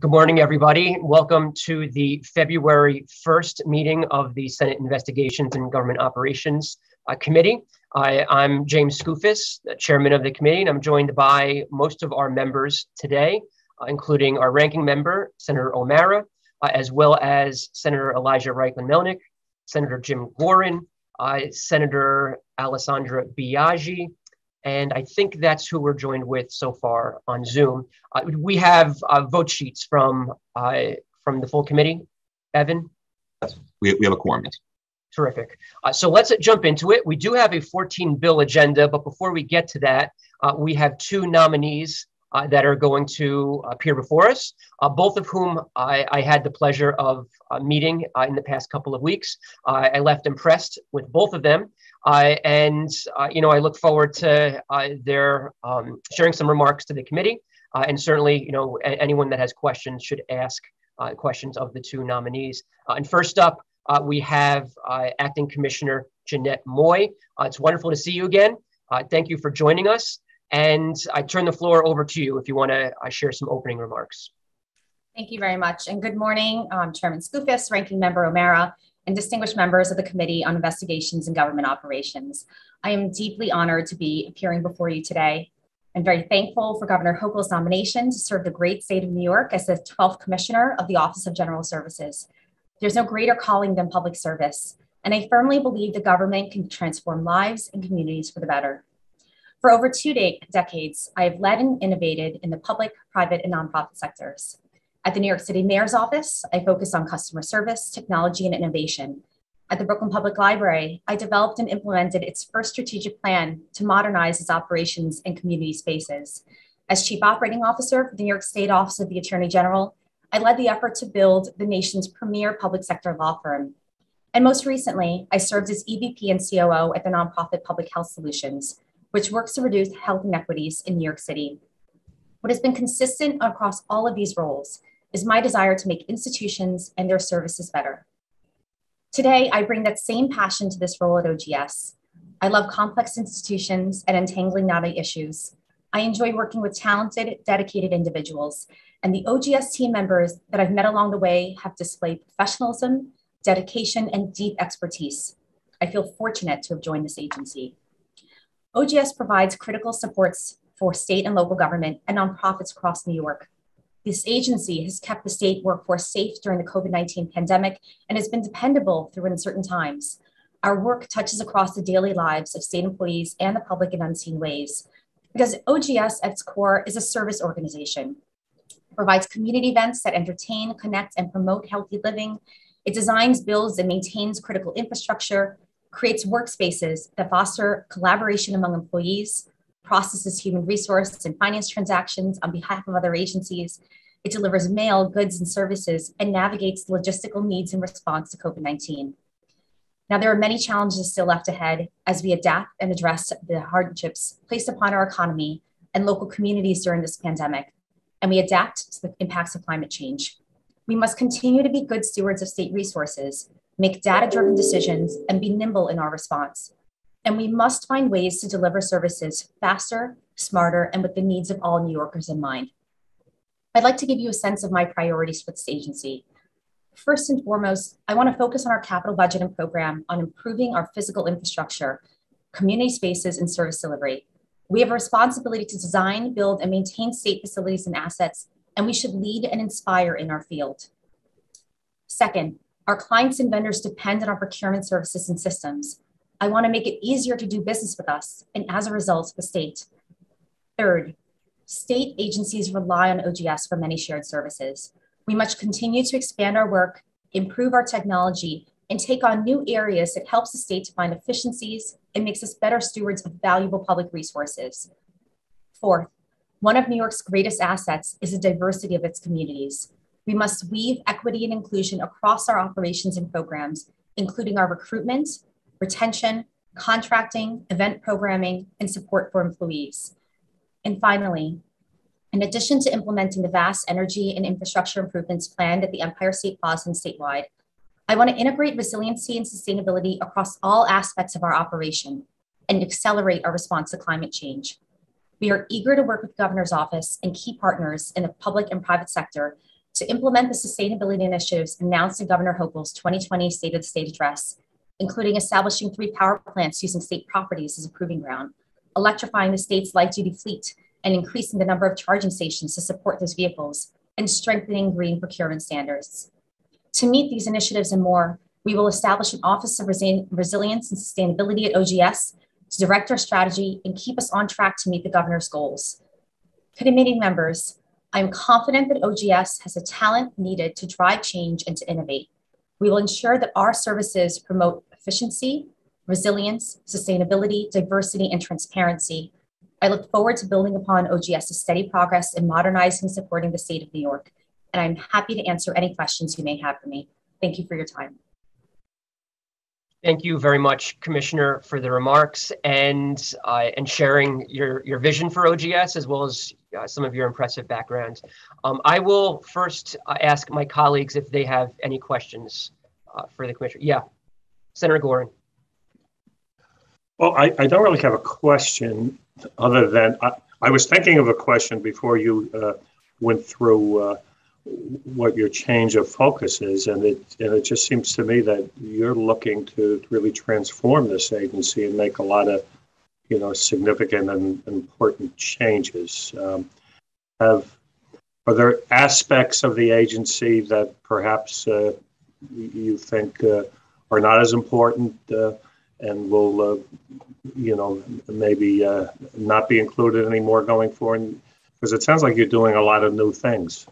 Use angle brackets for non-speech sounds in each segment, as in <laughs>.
Good morning, everybody. Welcome to the February 1st meeting of the Senate Investigations and Government Operations uh, Committee. I, am James Skoufis, chairman of the committee, and I'm joined by most of our members today, uh, including our ranking member, Senator O'Mara, uh, as well as Senator Elijah Reichlin Melnick, Senator Jim Gaughran, uh, Senator Alessandra Biaggi, and I think that's who we're joined with so far on Zoom. Uh, we have uh, vote sheets from uh, from the full committee. Evan? We, we have a quorum, yes. Terrific. Uh, so let's jump into it. We do have a 14 bill agenda, but before we get to that, uh, we have two nominees uh, that are going to appear before us, uh, both of whom I, I, had the pleasure of uh, meeting uh, in the past couple of weeks. I left impressed with both of them. Uh, and, uh, you know, I look forward to uh, their um, sharing some remarks to the committee. and certainly, you know, anyone that has questions should ask questions of the two nominees. and first up, we have Acting Commissioner Jeanette Moy. it's wonderful to see you again. thank you for joining us. And I turn the floor over to you if you want to uh, share some opening remarks. Thank you very much. And good morning, um, Chairman Skoufis, Ranking Member O'Mara, and distinguished members of the Committee on Investigations and Government Operations. I am deeply honored to be appearing before you today. I'm very thankful for Governor Hochul's nomination to serve the great state of New York as the 12th Commissioner of the Office of General Services. There's no greater calling than public service, and I firmly believe the government can transform lives and communities for the better. For over two de- decades, I have led and innovated in the public, private, and nonprofit sectors. At the New York City Mayor's Office, I focus on customer service, technology, and innovation. At the Brooklyn Public Library, I developed and implemented its first strategic plan to modernize its operations and community spaces. As Chief Operating Officer for the New York State Office of the Attorney General, I led the effort to build the nation's premier public sector law firm. And most recently, I served as EVP and COO at the nonprofit Public Health Solutions, which works to reduce health inequities in New York City. What has been consistent across all of these roles is my desire to make institutions and their services better. Today, I bring that same passion to this role at OGS. I love complex institutions and untangling knotty issues. I enjoy working with talented, dedicated individuals, and the OGS team members that I've met along the way have displayed professionalism, dedication, and deep expertise. I feel fortunate to have joined this agency. OGS provides critical supports for state and local government and nonprofits across New York. This agency has kept the state workforce safe during the COVID 19 pandemic and has been dependable through uncertain times. Our work touches across the daily lives of state employees and the public in unseen ways. Because OGS at its core is a service organization. It provides community events that entertain, connect, and promote healthy living. It designs, builds, and maintains critical infrastructure, creates workspaces that foster collaboration among employees, processes human resource and finance transactions on behalf of other agencies. It delivers mail, goods, and services, and navigates logistical needs in response to COVID 19. Now, there are many challenges still left ahead as we adapt and address the hardships placed upon our economy and local communities during this pandemic, and we adapt to the impacts of climate change. We must continue to be good stewards of state resources make data driven decisions, and be nimble in our response. And we must find ways to deliver services faster, smarter, and with the needs of all New Yorkers in mind. I'd like to give you a sense of my priorities for this agency. First and foremost, I want to focus on our capital budget and program on improving our physical infrastructure, community spaces, and service delivery. We have a responsibility to design, build, and maintain state facilities and assets, and we should lead and inspire in our field. Second, our clients and vendors depend on our procurement services and systems. I want to make it easier to do business with us, and as a result, the state. Third, state agencies rely on OGS for many shared services. We must continue to expand our work, improve our technology, and take on new areas that helps the state to find efficiencies and makes us better stewards of valuable public resources. Fourth, one of New York's greatest assets is the diversity of its communities. We must weave equity and inclusion across our operations and programs, including our recruitment, retention, contracting, event programming, and support for employees. And finally, in addition to implementing the vast energy and infrastructure improvements planned at the Empire State Plaza and statewide, I want to integrate resiliency and sustainability across all aspects of our operation and accelerate our response to climate change. We are eager to work with the governor's office and key partners in the public and private sector to implement the sustainability initiatives announced in Governor Hochul's 2020 State of the State address, including establishing three power plants using state properties as a proving ground, electrifying the state's light duty fleet, and increasing the number of charging stations to support those vehicles, and strengthening green procurement standards. To meet these initiatives and more, we will establish an Office of Resilience and Sustainability at OGS to direct our strategy and keep us on track to meet the governor's goals. Committee members, I'm confident that OGS has the talent needed to drive change and to innovate. We will ensure that our services promote efficiency, resilience, sustainability, diversity, and transparency. I look forward to building upon OGS's steady progress in modernizing and supporting the state of New York. And I'm happy to answer any questions you may have for me. Thank you for your time. Thank you very much, Commissioner, for the remarks and uh, and sharing your your vision for OGS as well as uh, some of your impressive backgrounds. Um, I will first uh, ask my colleagues if they have any questions uh, for the Commissioner. Yeah, Senator Gaughran. Well, I, I don't really have a question other than I, I was thinking of a question before you uh, went through uh, what your change of focus is, and it and it just seems to me that you're looking to really transform this agency and make a lot of, you know, significant and important changes. Um, have are there aspects of the agency that perhaps uh, you think uh, are not as important uh, and will, uh, you know, maybe uh, not be included anymore going forward? Because it sounds like you're doing a lot of new things.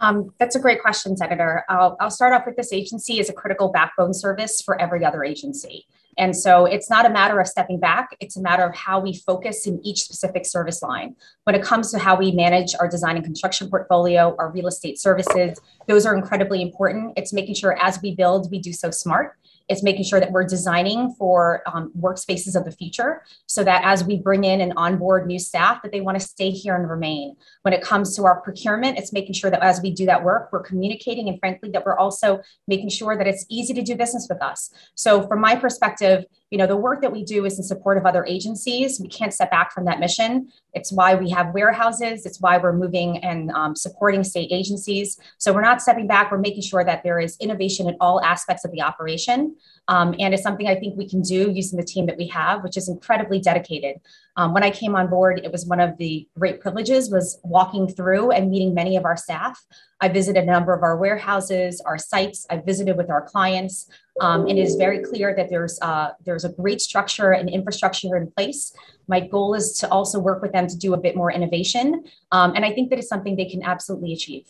Um, that's a great question, Senator. I'll, I'll start off with this agency is a critical backbone service for every other agency. And so it's not a matter of stepping back, it's a matter of how we focus in each specific service line. When it comes to how we manage our design and construction portfolio, our real estate services, those are incredibly important. It's making sure as we build, we do so smart it's making sure that we're designing for um, workspaces of the future so that as we bring in and onboard new staff that they want to stay here and remain. When it comes to our procurement it's making sure that as we do that work we're communicating and frankly that we're also making sure that it's easy to do business with us. So from my perspective you know the work that we do is in support of other agencies. We can't step back from that mission. It's why we have warehouses. It's why we're moving and um, supporting state agencies. So we're not stepping back. We're making sure that there is innovation in all aspects of the operation. Um, and it's something i think we can do using the team that we have which is incredibly dedicated um, when i came on board it was one of the great privileges was walking through and meeting many of our staff I visited a number of our warehouses, our sites. I visited with our clients, um, and it is very clear that there's uh, there's a great structure and infrastructure in place. My goal is to also work with them to do a bit more innovation, um, and I think that is something they can absolutely achieve.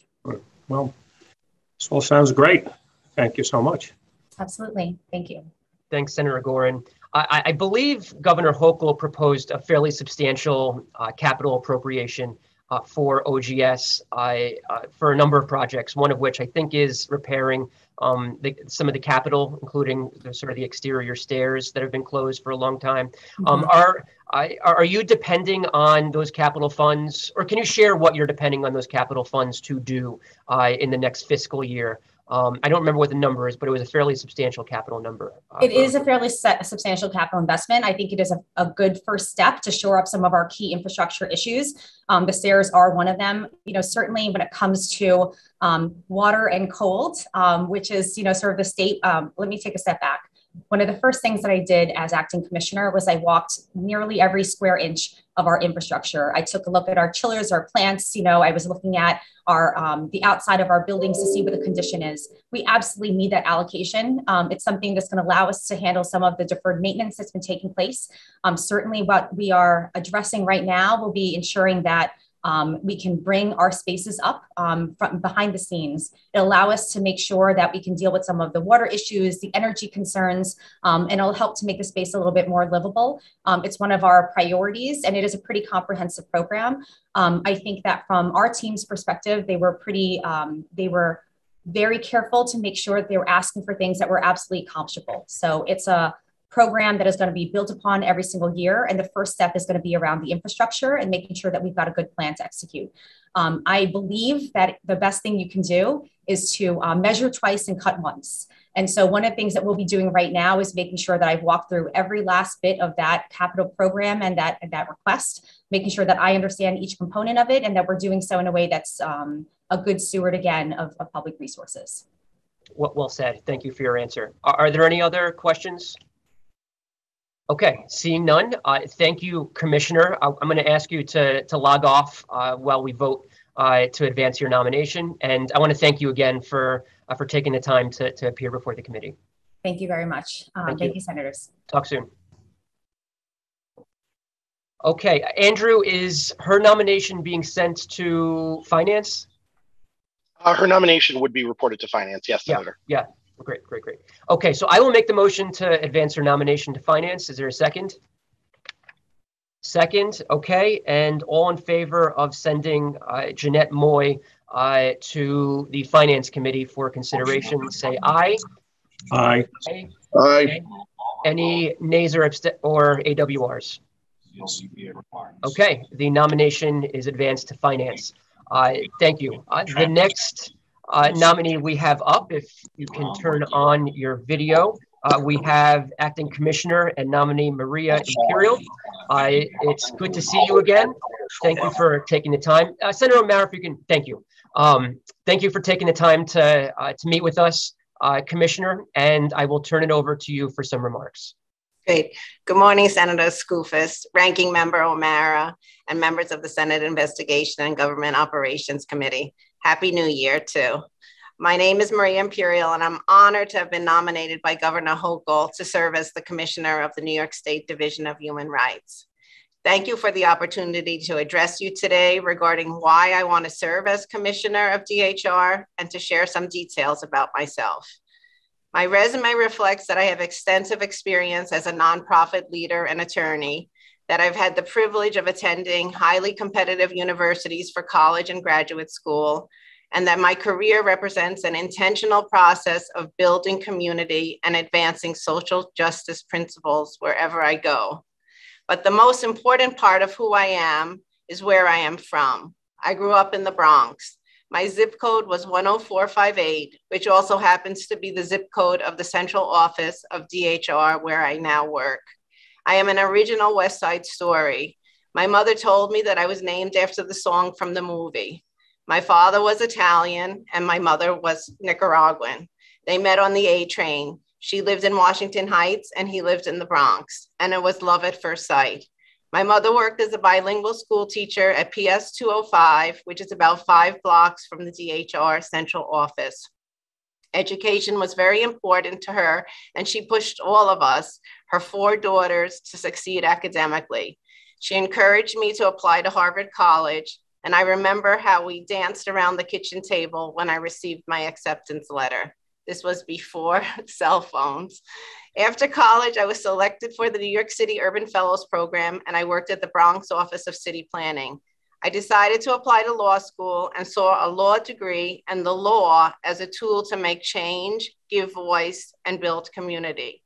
Well, this all sounds great. Thank you so much. Absolutely, thank you. Thanks, Senator Gaughran. I, I believe Governor Hochul proposed a fairly substantial uh, capital appropriation uh, for OGS uh, for a number of projects, one of which I think is repairing um, the, some of the capital, including the, sort of the exterior stairs that have been closed for a long time. Mm-hmm. Um, are, are you depending on those capital funds, or can you share what you're depending on those capital funds to do uh, in the next fiscal year? Um, I don't remember what the number is, but it was a fairly substantial capital number. Uh, it is a fairly substantial capital investment. I think it is a, a, good first step to shore up some of our key infrastructure issues. Um, the stairs are one of them. You know, certainly when it comes to um, water and cold, um, which is you know sort of the state. Um, let me take a step back one of the first things that I did as acting commissioner was I walked nearly every square inch of our infrastructure. I took a look at our chillers, our plants. You know, I was looking at our um, the outside of our buildings to see what the condition is. We absolutely need that allocation. Um, it's something that's going to allow us to handle some of the deferred maintenance that's been taking place. Um, certainly, what we are addressing right now will be ensuring that um, we can bring our spaces up um, from behind the scenes. it allow us to make sure that we can deal with some of the water issues, the energy concerns, um, and it'll help to make the space a little bit more livable. Um, it's one of our priorities, and it is a pretty comprehensive program. Um, I think that from our team's perspective, they were pretty, um, they were very careful to make sure that they were asking for things that were absolutely accomplishable. So it's a program that is going to be built upon every single year. And the first step is going to be around the infrastructure and making sure that we've got a good plan to execute. Um, I believe that the best thing you can do is to uh, measure twice and cut once. And so one of the things that we'll be doing right now is making sure that I've walked through every last bit of that capital program and that, and that request making sure that I understand each component of it and that we're doing so in a way that's um, a good steward again of, of public resources. Well, well, said. Thank you for your answer. Are, are there any other questions? Okay, seeing none, uh, thank you, Commissioner. I, am going to ask you to, to log off uh, while we vote uh, to advance your nomination. And I want to thank you again for, uh, for taking the time to, to appear before the committee. Thank you very much. Um, thank, thank you. you, Senators. Talk soon. Okay, Andrew, is her nomination being sent to Finance? Uh, her nomination would be reported to Finance, yes, Senator. Yeah, yeah. Great, great, great. Okay, so I will make the motion to advance her nomination to Finance. Is there a second? Second, okay, and all in favor of sending uh, Jeanette Moy uh, to the Finance Committee for consideration, say aye. Aye. Aye. Okay. Any nays or, or AWRs? Okay, the nomination is advanced to Finance. Uh, thank you. Uh, the next uh, nominee we have up, if you can turn on your video, uh, we have Acting Commissioner and nominee Maria Imperial. Uh, it's good to see you again. Thank you for taking the time. Uh, Senator O'Mara, if you can, thank you. Um, thank you for taking the time to, uh, to meet with us, uh, Commissioner, and I will turn it over to you for some remarks. Great. Good morning, Senator Skoufis, Ranking Member O'Mara, and members of the Senate Investigation and Government Operations Committee. Happy New Year, too. My name is Maria Imperial, and I'm honored to have been nominated by Governor Hochul to serve as the Commissioner of the New York State Division of Human Rights. Thank you for the opportunity to address you today regarding why I want to serve as Commissioner of DHR and to share some details about myself. My resume reflects that I have extensive experience as a nonprofit leader and attorney, that I've had the privilege of attending highly competitive universities for college and graduate school, and that my career represents an intentional process of building community and advancing social justice principles wherever I go. But the most important part of who I am is where I am from. I grew up in the Bronx. My zip code was 10458, which also happens to be the zip code of the central office of DHR where I now work. I am an original West Side story. My mother told me that I was named after the song from the movie. My father was Italian and my mother was Nicaraguan. They met on the A train. She lived in Washington Heights and he lived in the Bronx, and it was love at first sight. My mother worked as a bilingual school teacher at PS 205, which is about five blocks from the DHR central office. Education was very important to her, and she pushed all of us, her four daughters, to succeed academically. She encouraged me to apply to Harvard College, and I remember how we danced around the kitchen table when I received my acceptance letter. This was before <laughs> cell phones. After college, I was selected for the New York City Urban Fellows Program, and I worked at the Bronx Office of City Planning. I decided to apply to law school and saw a law degree and the law as a tool to make change, give voice, and build community.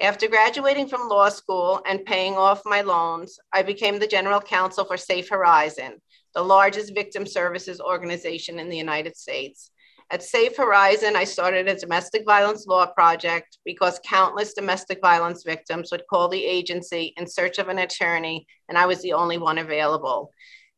After graduating from law school and paying off my loans, I became the general counsel for Safe Horizon, the largest victim services organization in the United States. At Safe Horizon, I started a domestic violence law project because countless domestic violence victims would call the agency in search of an attorney, and I was the only one available.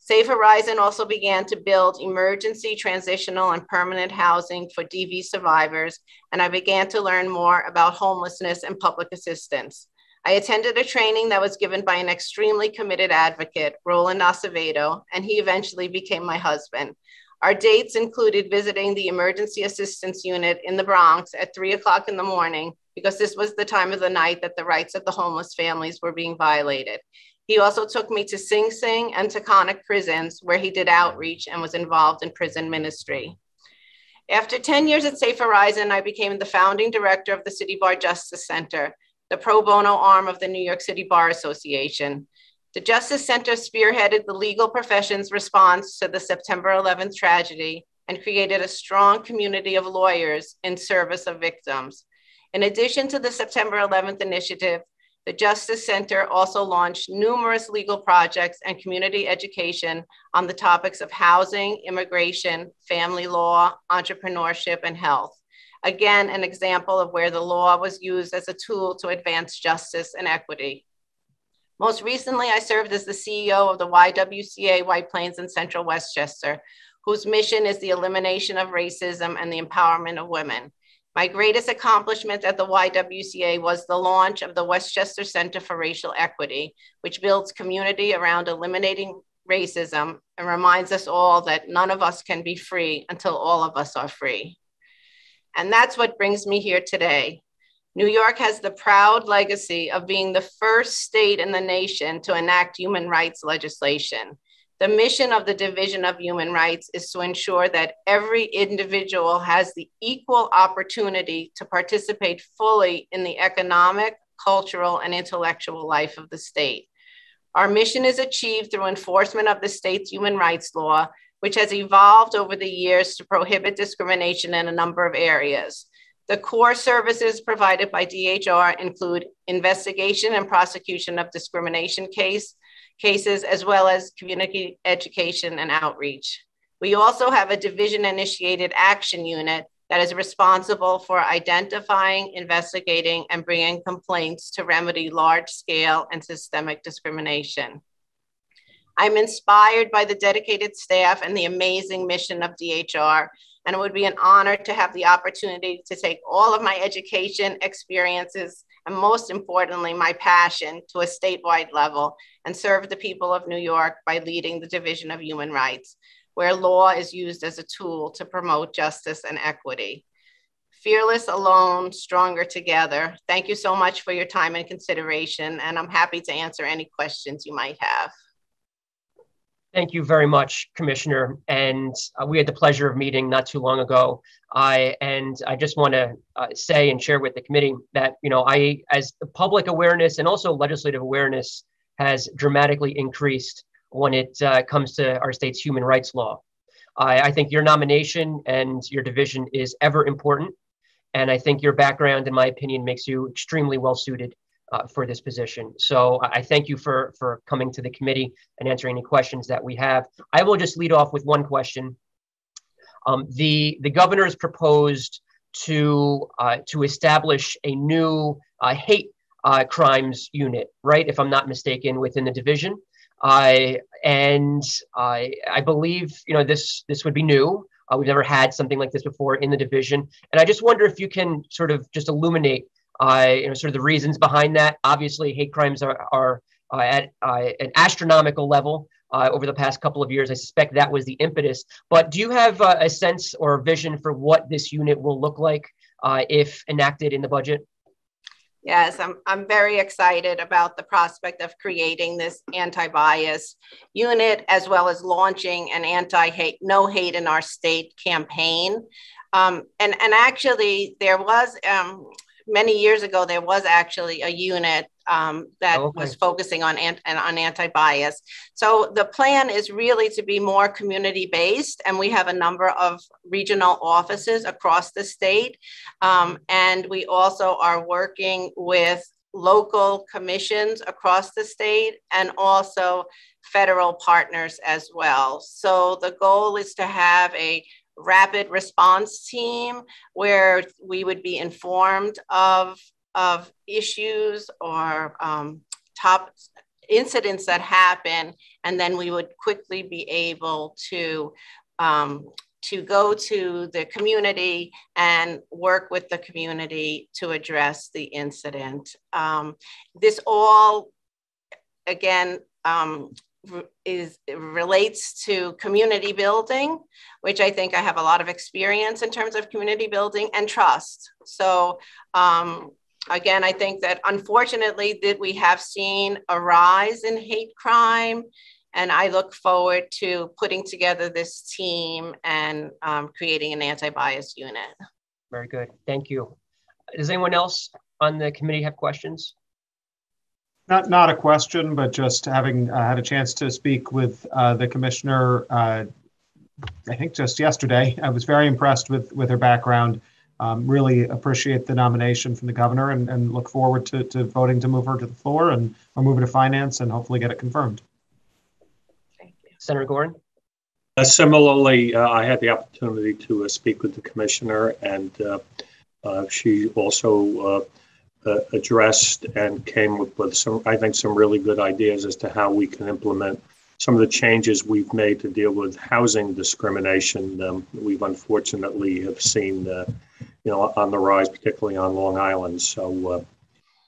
Safe Horizon also began to build emergency, transitional, and permanent housing for DV survivors, and I began to learn more about homelessness and public assistance. I attended a training that was given by an extremely committed advocate, Roland Acevedo, and he eventually became my husband. Our dates included visiting the emergency assistance unit in the Bronx at three o'clock in the morning because this was the time of the night that the rights of the homeless families were being violated. He also took me to Sing Sing and Taconic prisons where he did outreach and was involved in prison ministry. After 10 years at Safe Horizon, I became the founding director of the City Bar Justice Center, the pro bono arm of the New York City Bar Association. The Justice Center spearheaded the legal profession's response to the September 11th tragedy and created a strong community of lawyers in service of victims. In addition to the September 11th initiative, the Justice Center also launched numerous legal projects and community education on the topics of housing, immigration, family law, entrepreneurship, and health. Again, an example of where the law was used as a tool to advance justice and equity. Most recently, I served as the CEO of the YWCA White Plains and Central Westchester, whose mission is the elimination of racism and the empowerment of women. My greatest accomplishment at the YWCA was the launch of the Westchester Center for Racial Equity, which builds community around eliminating racism and reminds us all that none of us can be free until all of us are free. And that's what brings me here today. New York has the proud legacy of being the first state in the nation to enact human rights legislation. The mission of the Division of Human Rights is to ensure that every individual has the equal opportunity to participate fully in the economic, cultural, and intellectual life of the state. Our mission is achieved through enforcement of the state's human rights law, which has evolved over the years to prohibit discrimination in a number of areas. The core services provided by DHR include investigation and prosecution of discrimination case, cases, as well as community education and outreach. We also have a division initiated action unit that is responsible for identifying, investigating, and bringing complaints to remedy large scale and systemic discrimination. I'm inspired by the dedicated staff and the amazing mission of DHR, and it would be an honor to have the opportunity to take all of my education experiences and most importantly, my passion to a statewide level and serve the people of New York by leading the Division of Human Rights, where law is used as a tool to promote justice and equity. Fearless alone, stronger together. Thank you so much for your time and consideration, and I'm happy to answer any questions you might have. Thank you very much, Commissioner. And uh, we had the pleasure of meeting not too long ago. I and I just want to uh, say and share with the committee that you know I, as public awareness and also legislative awareness has dramatically increased when it uh, comes to our state's human rights law. I, I think your nomination and your division is ever important, and I think your background, in my opinion, makes you extremely well suited uh, for this position. So I thank you for, for coming to the committee and answering any questions that we have. I will just lead off with one question. Um, the, the governor has proposed to, uh, to establish a new uh, hate uh, crimes unit, right? If I'm not mistaken, within the division. I and I, I believe you know this this would be new. Uh, we've never had something like this before in the division, and I just wonder if you can sort of just illuminate uh, you know, sort of the reasons behind that. Obviously, hate crimes are, are uh, at uh, an astronomical level uh, over the past couple of years. I suspect that was the impetus. But do you have uh, a sense or vision for what this unit will look like uh, if enacted in the budget? Yes, I'm, I'm very excited about the prospect of creating this anti-bias unit as well as launching an anti-hate, no hate in our state campaign. Um, and, and actually there was, um, many years ago, there was actually a unit um, that okay. was focusing on, ant- on anti-bias. So the plan is really to be more community-based, and we have a number of regional offices across the state. Um, and we also are working with local commissions across the state and also federal partners as well. So the goal is to have a rapid response team where we would be informed of, of issues or um, top incidents that happen, and then we would quickly be able to um, to go to the community and work with the community to address the incident. Um, this all, again, um, is relates to community building, which I think I have a lot of experience in terms of community building and trust. So um, again, I think that unfortunately that we have seen a rise in hate crime, and I look forward to putting together this team and um, creating an anti-bias unit. Very good, thank you. Does anyone else on the committee have questions? Not, not a question, but just having uh, had a chance to speak with uh, the commissioner, uh, I think just yesterday. I was very impressed with, with her background. Um, really appreciate the nomination from the governor and, and look forward to, to voting to move her to the floor and or move her to finance and hopefully get it confirmed. Thank you. Senator Gaughran? Uh, similarly, uh, I had the opportunity to uh, speak with the commissioner, and she also uh, addressed and came up with some, I think, some really good ideas as to how we can implement some of the changes we've made to deal with housing discrimination. Um, we've unfortunately have seen, uh, you know, on the rise, particularly on Long Island. So uh,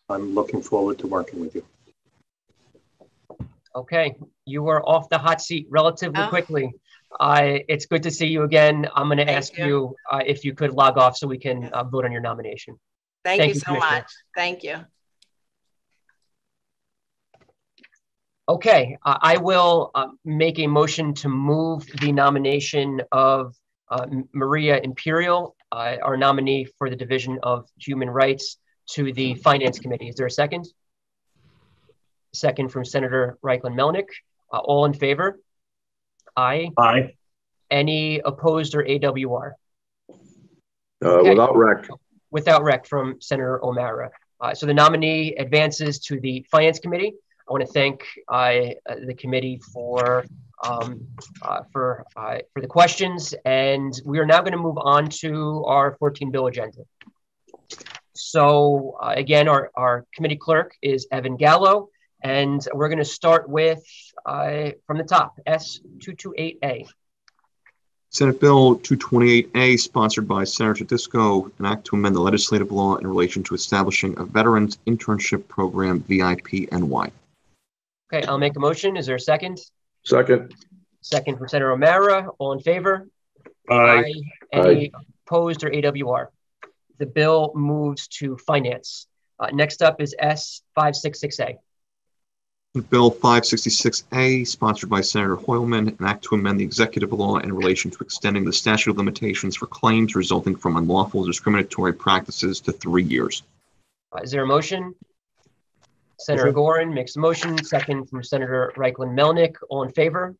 I'm looking forward to working with you. Okay, you were off the hot seat relatively Oh. quickly. Uh, it's good to see you again. I'm going to ask you. you uh, if you could log off so we can uh, vote on your nomination. Thank, Thank you you, so much. Thank you. Okay, uh, I will uh, make a motion to move the nomination of uh, Maria Imperial, uh, our nominee for the Division of Human Rights, to the Finance Committee. Is there a second? Second from Senator Reichlin Melnick. Uh, All in favor? Aye. Aye. Any opposed or AWR? Uh, Okay. without rec, Without rec from Senator O'Mara. Uh, so the nominee advances to the Finance Committee. I want to thank uh, the committee for um, uh, for uh, for the questions, and we are now going to move on to our 14 bill agenda. So uh, again, our our committee clerk is Evan Gallo, and we're going to start with uh, from the top S228A. Senate Bill 228A, sponsored by Senator Disco, an act to amend the legislative law in relation to establishing a Veterans Internship Program, VIP-NY. Okay, I'll make a motion. Is there a second? second, Second from Senator O'Mara. All in favor? Aye. Any opposed or AWR? The bill moves to finance. Uh, next up is S566A. Senate Bill 566A, sponsored by Senator Hoylman, an act to amend the executive law in relation to extending the statute of limitations for claims resulting from unlawful discriminatory practices to three years. Uh, is there a motion? Senator Gaughran makes a motion. Second from Senator Reichlin Melnick. All in favor?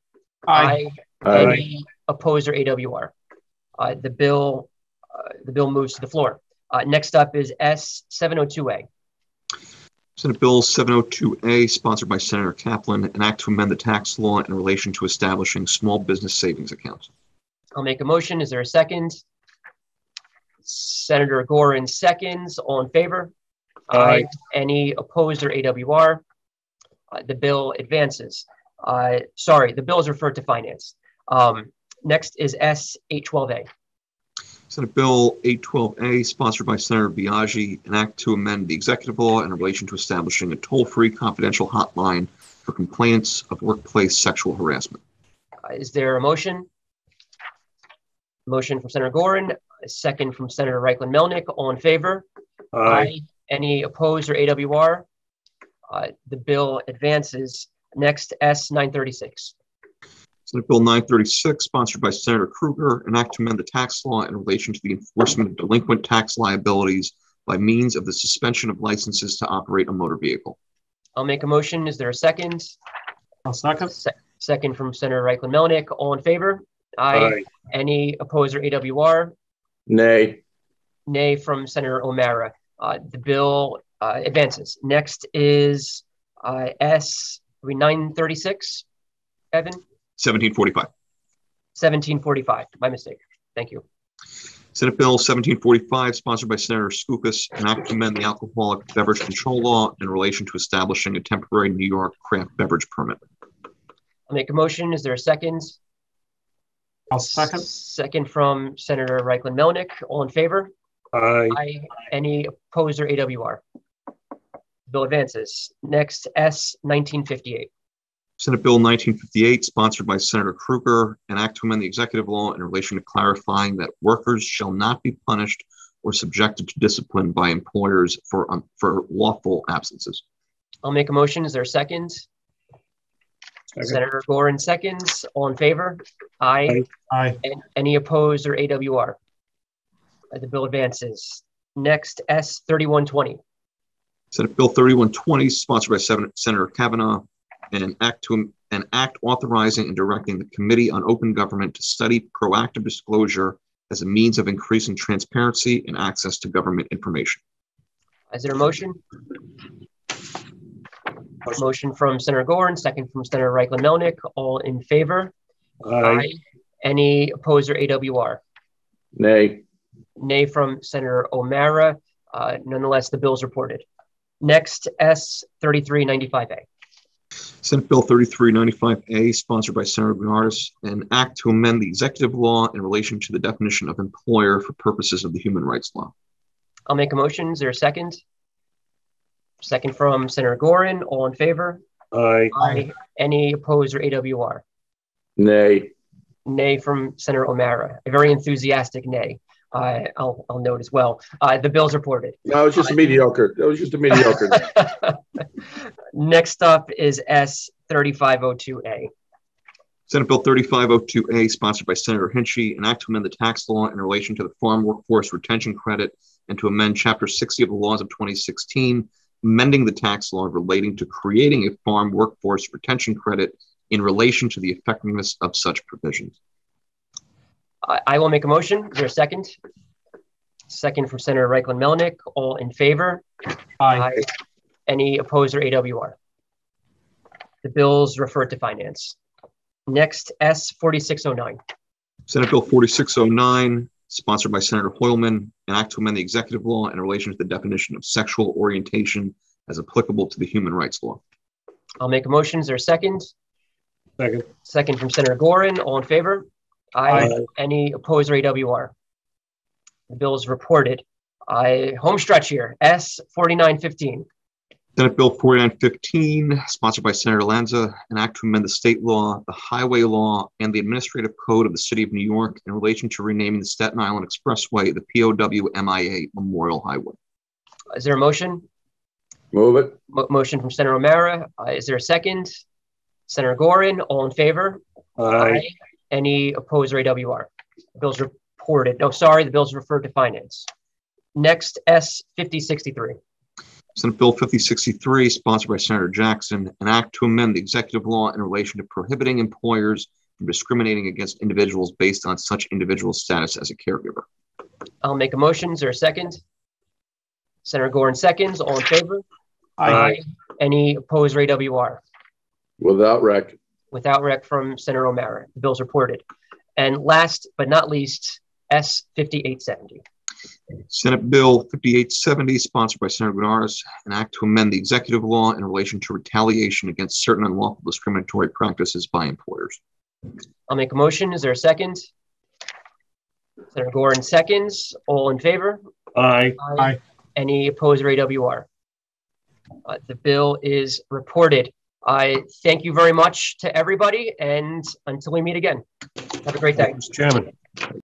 Aye. Any opposed or AWR? Uh, the bill, uh, the bill moves to the floor. Uh, next up is S702A. Senate Bill 702A, sponsored by Senator Kaplan, an act to amend the tax law in relation to establishing small business savings accounts. I'll make a motion. Is there a second? Senator Gaughran seconds. All in favor? Aye. Any opposed or AWR? Uh, the bill advances. Uh, sorry, the bill is referred to finance. Um, next is S 812A. Senate Bill 812A, sponsored by Senator Biaggi, an act to amend the executive law in relation to establishing a toll-free confidential hotline for complaints of workplace sexual harassment. Uh, is there a motion? Motion from Senator Gaughran, a second from Senator Reichlin Melnick. All in favor? Aye. Any opposed or AWR? Uh, the bill advances. Next, S 936. Senate Bill 936, sponsored by Senator Krueger, an act to amend the tax law in relation to the enforcement of delinquent tax liabilities by means of the suspension of licenses to operate a motor vehicle. I'll make a motion. Is there a second? I'll second. Se- Second from Senator Reichlin Melnick. All in favor? Aye. Any opposed or AWR? nay, Nay from Senator O'Mara. Uh, the bill uh, advances. Next is uh, S 936. Evan, 1745. 1745. My mistake. Thank you. Senate Bill 1745, sponsored by Senator Skoufis, and I commend the alcoholic beverage control law in relation to establishing a temporary New York craft beverage permit. I'll make a motion. Is there a second? I'll second. Second from Senator Reichlin Melnick. All in favor? Aye. Aye. Any opposed or AWR? Bill advances. Next, S 1958. Senate Bill 1958, sponsored by Senator Krueger, an act to amend the executive law in relation to clarifying that workers shall not be punished or subjected to discipline by employers for, um, for lawful absences. I'll make a motion. Is there a second? Second. Senator Gaughran seconds. All in favor? Aye. Aye. And any opposed or AWR? Uh, The bill advances. Next, S 3120. Senate Bill 3120, sponsored by Senator Kavanagh, an act to an act authorizing and directing the Committee on Open Government to study proactive disclosure as a means of increasing transparency and access to government information. Is there a motion? Motion from Senator Gaughran, second from Senator Reichlin Melnick. All in favor? Aye. Any opposed or AWR? nay, Nay from Senator O'Mara. Uh, nonetheless, the bill is reported. Next, S3395A. Senate Bill 3395A, sponsored by Senator Bernardus, an act to amend the executive law in relation to the definition of employer for purposes of the human rights law. I'll make a motion. Is there a second? Second from Senator Gaughran. All in favor? Aye. Aye. Any opposed or AWR? Nay. Nay from Senator O'Mara. A very enthusiastic nay. Uh, I'll, I'll note as well. Uh, the bill's reported. No, it's just a mediocre. That was just a mediocre. <laughs> Next up is S3502A. Senate Bill 3502A, sponsored by Senator Hinchey, an act to amend the tax law in relation to the Farm Workforce Retention Credit and to amend Chapter 60 of the laws of 2016, amending the tax law relating to creating a farm workforce retention credit in relation to the effectiveness of such provisions. I, I will make a motion. Is there a second? Second from Senator Reichlin Melnick. All in favor? Aye. Any opposed or AWR? The bill's referred to finance. Next, S4609. Senate Bill 4609, sponsored by Senator Hoylman, an act to amend the executive law in relation to the definition of sexual orientation as applicable to the human rights law. I'll make a motion. Is there a second? Second. Second from Senator Gaughran. All in favor? Aye. Any opposed or AWR? The bill is reported. I home stretch here. S4915. Senate Bill 4915, sponsored by Senator Lanza, an act to amend the state law, the highway law, and the administrative code of the city of New York in relation to renaming the Staten Island Expressway the POW MIA Memorial Highway. Is there a motion? Move it. Mo- motion from Senator O'Mara. Uh, is there a second? Senator Gaughran. All in favor? Aye. Any opposed or AWR? The bill's reported. No, sorry, the bill's referred to finance. Next, S5063. Senate Bill 5063, sponsored by Senator Jackson, an act to amend the executive law in relation to prohibiting employers from discriminating against individuals based on such individual status as a caregiver. I'll make a motion. Is there a second? Senator Gaughran seconds. All in favor? Aye. Any opposed or AWR? Without rec. Without rec from Senator O'Mara. The bill's reported. And last but not least, S5870. Senate Bill 5870, sponsored by Senator Gianaris, an act to amend the executive law in relation to retaliation against certain unlawful discriminatory practices by employers. I'll make a motion. Is there a second? Senator Gaughran seconds. All in favor? Aye. Aye. Any opposed or AWR? Uh, the bill is reported. I thank you very much to everybody, and until we meet again, have a great day. Mr. Chairman.